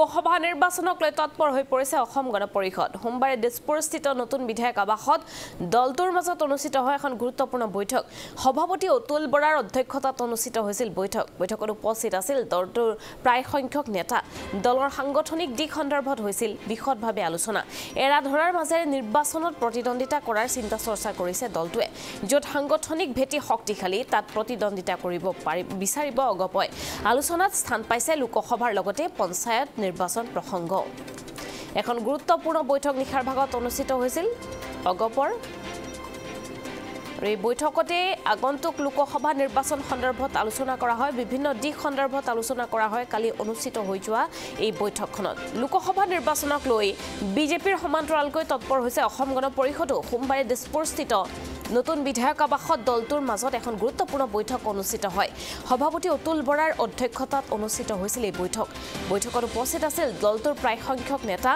লোকসভা নিৰ্বাচনক লৈ তৎপৰ হৈ পৰিছে অসম গণ পৰিষদ। সোমবাৰে দিছপুৰস্থিত নতুন বিধায়ক আৱাসত দলটোৰ মাজত অনুষ্ঠিত হয় এখন গুৰুত্বপূৰ্ণ বৈঠক। সভাপতি অতুল বৰাৰ অধ্যক্ষতাত অনুষ্ঠিত হৈছিল বৈঠক। বৈঠকত উপস্থিত আছিল দলটোৰ প্ৰায় সংখ্যক নেতা। দলৰ সাংগঠনিক দিশ সন্দৰ্ভত হৈছিল বিশদভাৱে আলোচনা। এৰা ধৰাৰ মাজেৰে নিৰ্বাচনত প্ৰতিদ্বন্দ্বিতা কৰাৰ চিন্তা চৰ্চা কৰিছে দলটোৱে। য'ত সাংগঠনিক ভেটি শক্তিশালী তাত প্ৰতিদ্বন্দ্বিতা কৰিব পাৰি বিচাৰিব অগপয়। আলোচনাত স্থান পাইছে লোকসভাৰ লগতে পঞ্চায়ত নিৰ্বাচন প্ৰসংগ। এখন গুৰুত্বপূৰ্ণ বৈঠক নিশাৰ ভাগত অনুষ্ঠিত হৈছিল। অগপৰ আৰু এই বৈঠকতে আগন্তুক লোকসভা নিৰ্বাচন সন্দৰ্ভত আলোচনা কৰা হয়। বিভিন্ন দিশ সন্দৰ্ভত আলোচনা কৰা হয়। কালি অনুষ্ঠিত হৈ যোৱা এই বৈঠকখনত। লোকসভা নিৰ্বাচনক লৈ বিজেপিৰ সমান্তৰালকৈ তৎপৰ হৈছে অসম গণ পৰিষদো। সোমবাৰে দিছপুৰস্থিত নতুন বিধায়ক আৱাসত দলটোৰ মাজত এখন গুৰুত্বপূৰ্ণ বৈঠক অনুষ্ঠিত হয়। সভাপতি অতুল বৰাৰ অধ্যক্ষতাত অনুষ্ঠিত হৈছিল এই বৈঠক। বৈঠকত উপস্থিত আছিল দলটোৰ প্ৰায় সংখ্যক নেতা।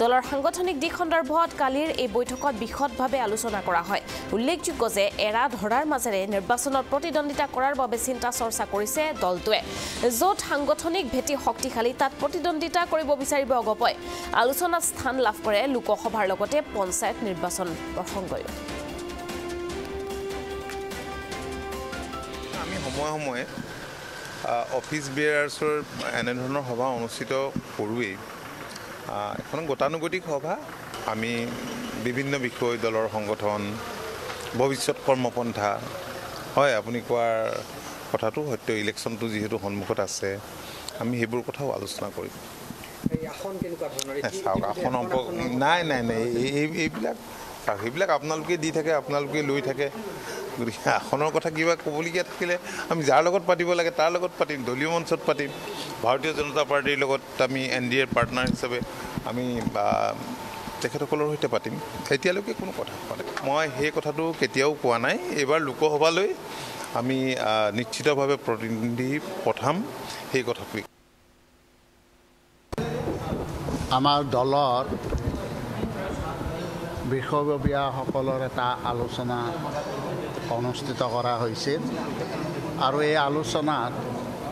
দলৰ সাংগঠনিক দিশ সন্দৰ্ভত কালিৰ এই বৈঠকত বিশদভাৱে আলোচনা কৰা হয়। উল্লেখযোগ্য যে এৰা ধৰাৰ মাজেৰে নিৰ্বাচনত প্ৰতিদ্বন্দ্বিতা কৰাৰ বাবে চিন্তা চৰ্চা কৰিছে দলটোৱে। য'ত সাংগঠনিক ভেটি শক্তিশালী তাত প্ৰতিদ্বন্দ্বিতা কৰিব বিচাৰিব অগপয় আলোচনাত স্থান লাভ কৰে লোকসভাৰ লগতে পঞ্চায়ত নিৰ্বাচন প্ৰসংগয়ো। সময়ে সময়ে অফিচ বিয়াৰ্ছৰ এনেধৰণৰ সভা অনুষ্ঠিত কৰোঁৱেই। এখন গতানুগতিক সভা। আমি বিভিন্ন বিষয় দলৰ সংগঠন ভৱিষ্যত কৰ্মপন্থা হয় আপুনি কোৱাৰ কথাটো সত্য ইলেকশ্যনটো যিহেতু সন্মুখত আছে আমি সেইবোৰ কথাও আলোচনা কৰিম। চাওক আসন সম্পৰ্ক নাই নাই নাই এই এইবিলাক সেইবিলাক আপোনালোকে দি থাকে আপোনালোকে লৈ থাকে। গতিকে আসনৰ কথা কিবা ক'বলগীয়া থাকিলে আমি যাৰ লগত পাতিব লাগে তাৰ লগত পাতিম দলীয় মঞ্চত পাতিম। ভাৰতীয় জনতা পাৰ্টীৰ লগত আমি এন ডি এৰ পাৰ্টনাৰ হিচাপে আমি তেখেতসকলৰ সৈতে পাতিম। এতিয়ালৈকে কোনো কথা কোৱা নাই। মই সেই কথাটো কেতিয়াও কোৱা নাই। এইবাৰ লোকসভালৈ আমি নিশ্চিতভাৱে প্ৰতিনিধি পঠাম সেই কথাটোৱে আমাৰ দলৰ বিষয়ববীয়াসকলৰ এটা আলোচনা অনুষ্ঠিত কৰা হৈছিল। আৰু এই আলোচনাত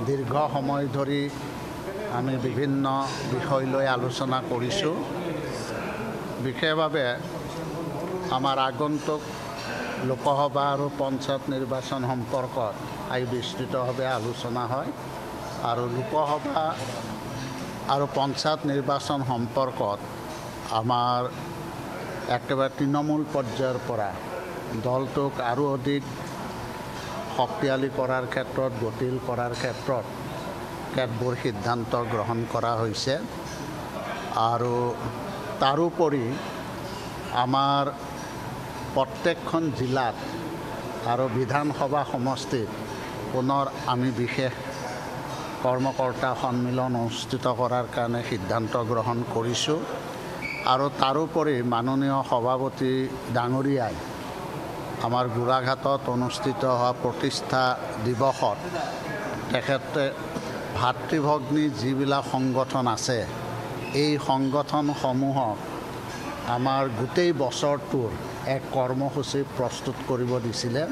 দীৰ্ঘ সময় ধৰি আমি বিভিন্ন বিষয় লৈ আলোচনা কৰিছোঁ। বিশেষভাৱে আমাৰ আগন্তুক লোকসভা আৰু পঞ্চায়ত নিৰ্বাচন সম্পৰ্কত আই বিস্তৃতভাৱে আলোচনা হয়। আৰু লোকসভা আৰু পঞ্চায়ত নিৰ্বাচন সম্পৰ্কত আমাৰ একেবাৰে তৃণমূল পৰ্যায়ৰ পৰা দলটোক আৰু অধিক শক্তিশালী কৰাৰ ক্ষেত্ৰত গতিশীল কৰাৰ ক্ষেত্ৰত কেতবোৰ সিদ্ধান্ত গ্ৰহণ কৰা হৈছে। আৰু তাৰোপৰি আমাৰ প্ৰত্যেকখন জিলাত আৰু বিধানসভা সমষ্টিত পুনৰ আমি বিশেষ কৰ্মকৰ্তা সন্মিলন অনুষ্ঠিত কৰাৰ কাৰণে সিদ্ধান্ত গ্ৰহণ কৰিছোঁ। আৰু তাৰোপৰি মাননীয় সভাপতি ডাঙৰীয়াই আমাৰ গোলাঘাটত অনুষ্ঠিত হোৱা প্ৰতিষ্ঠা দিৱসত তেখেতে ভাতৃভগ্নী যিবিলাক সংগঠন আছে এই সংগঠনসমূহক আমাৰ গোটেই বছৰটোৰ এক কৰ্মসূচী প্ৰস্তুত কৰিব দিছিলে।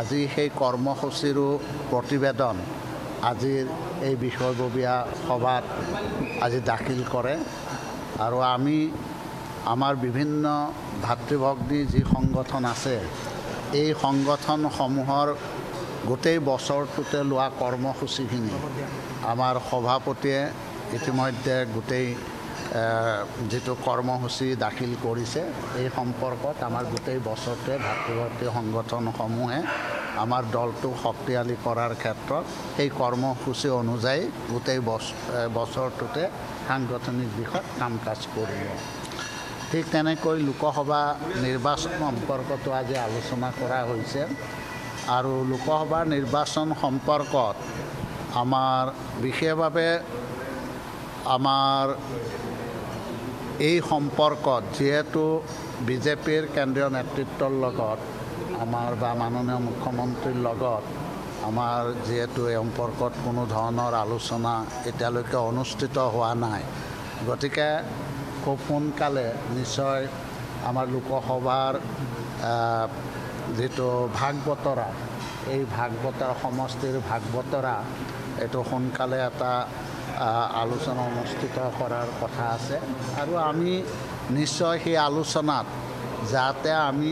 আজি সেই কৰ্মসূচীৰো প্ৰতিবেদন আজিৰ এই বিষয়ববীয়া সভাত আজি দাখিল কৰে। আৰু আমি আমাৰ বিভিন্ন ভাতৃভগ্নী যি সংগঠন আছে এই সংগঠনসমূহৰ গোটেই বছৰটোতে লোৱা কৰ্মসূচীখিনি আমাৰ সভাপতিয়ে ইতিমধ্যে গোটেই যিটো কৰ্মসূচী দাখিল কৰিছে এই সম্পৰ্কত আমাৰ গোটেই বছৰটোৱে ভাতৃভগ্নী সংগঠনসমূহে আমাৰ দলটোক শক্তিশালী কৰাৰ ক্ষেত্ৰত সেই কৰ্মসূচী অনুযায়ী গোটেই বছৰটোতে সাংগঠনিক দিশত কাম কাজ কৰিব। ঠিক তেনেকৈ লোকসভা নিৰ্বাচন সম্পৰ্কতো আজি আলোচনা কৰা হৈছে আৰু লোকসভা নিৰ্বাচন সম্পৰ্কত আমাৰ বিশেষভাৱে আমাৰ এই সম্পৰ্কত যিহেতু বিজেপিৰ কেন্দ্ৰীয় নেতৃত্বৰ লগত আমাৰ বা মাননীয় মুখ্যমন্ত্ৰীৰ লগত আমাৰ যিহেতু এই সম্পৰ্কত কোনো ধৰণৰ আলোচনা এতিয়ালৈকে অনুষ্ঠিত হোৱা নাই। গতিকে খুব সোনকালে নিশ্চয় আমাৰ লোকসভাৰ যিটো ভাগ বতৰা এই ভাগ বতৰা সমষ্টিৰ ভাগ বতৰা এইটো সোনকালে এটা আলোচনা অনুষ্ঠিত কৰাৰ কথা আছে। আৰু আমি নিশ্চয় সেই আলোচনাত যাতে আমি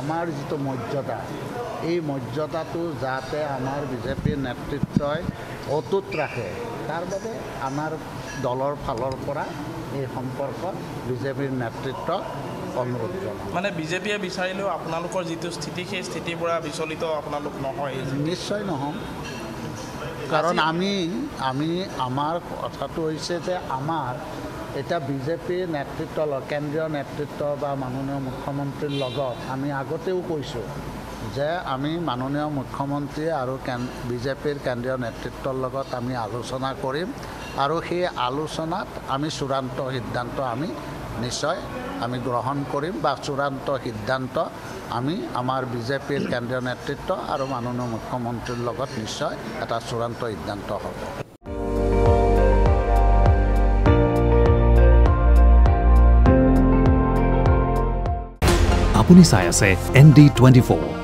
আমাৰ যিটো মৰ্যাদা এই মৰ্যাদাটো যাতে আমাৰ বিজেপিৰ নেতৃত্বই অটুট ৰাখে তাৰ বাবে আমাৰ দলৰ ফালৰ পৰা এই সম্পৰ্কত বিজেপিৰ নেতৃত্বক অনুৰোধ জনাওঁ। মানে বিজেপিয়ে বিচাৰিলেও আপোনালোকৰ যিটো স্থিতি সেই স্থিতিৰ পৰা বিচলিত আপোনালোক নহয়। নিশ্চয় নহওঁ কাৰণ আমি আমি আমাৰ কথাটো হৈছে যে আমাৰ এতিয়া বিজেপিৰ নেতৃত্ব কেন্দ্ৰীয় নেতৃত্ব বা মাননীয় মুখ্যমন্ত্ৰীৰ লগত আমি আগতেও কৈছোঁ যে আমি মাননীয় মুখ্যমন্ত্ৰী আৰু বিজেপিৰ কেন্দ্ৰীয় নেতৃত্বৰ লগত আমি আলোচনা কৰিম আৰু সেই আলোচনাত আমি চূড়ান্ত সিদ্ধান্ত আমি নিশ্চয় আমি গ্ৰহণ কৰিম বা চূড়ান্ত সিদ্ধান্ত আমি আমাৰ বিজেপিৰ কেন্দ্ৰীয় নেতৃত্ব আৰু মাননীয় মুখ্যমন্ত্ৰীৰ লগত নিশ্চয় এটা চূড়ান্ত সিদ্ধান্ত হ'ব। আপুনি চাই আছে এন ডি টুৱেণ্টি ফ'ৰ।